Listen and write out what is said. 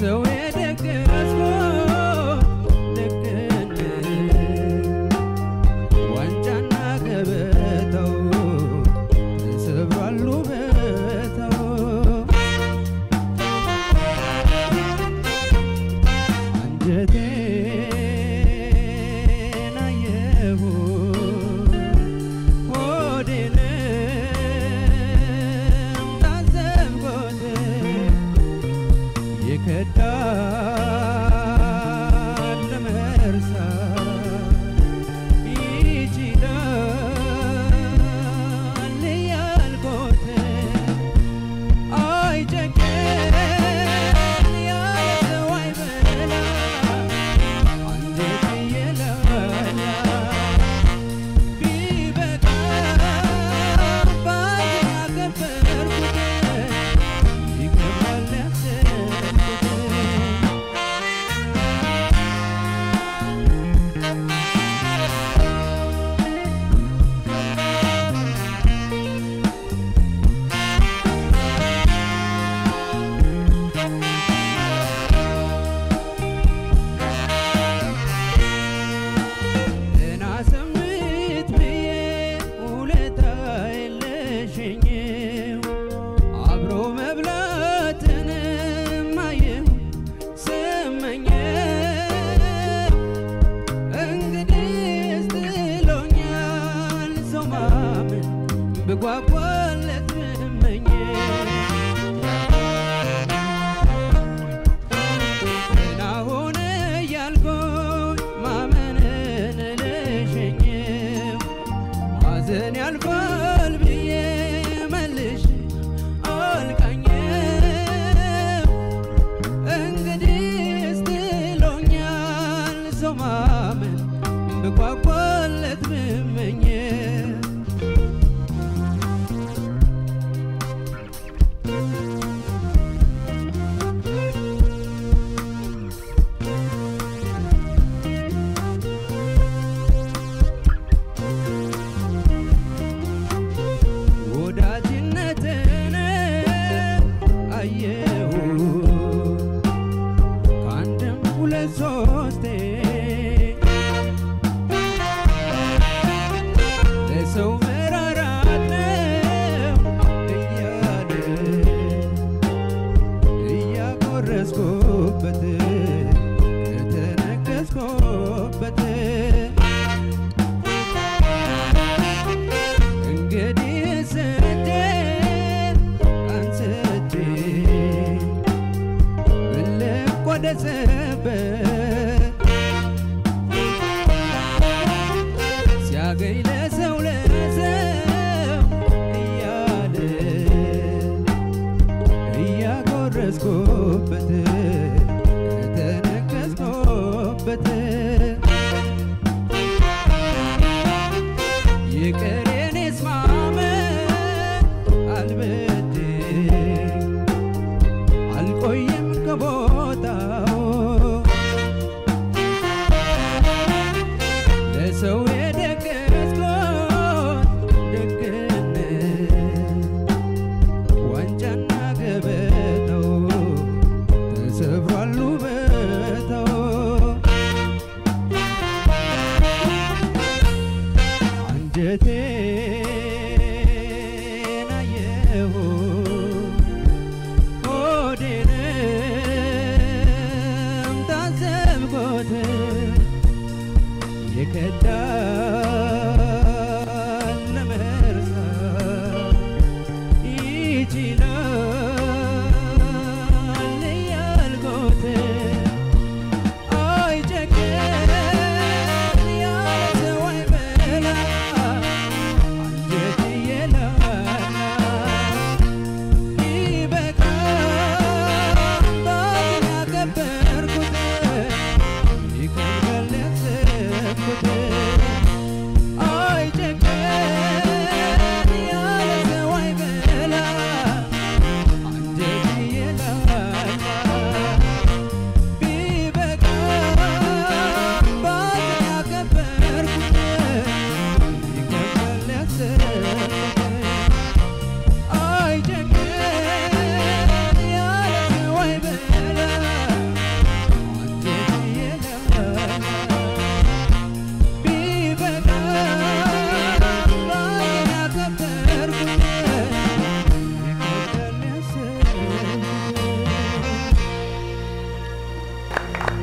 so ይከዳል kule zote. percebe. head down.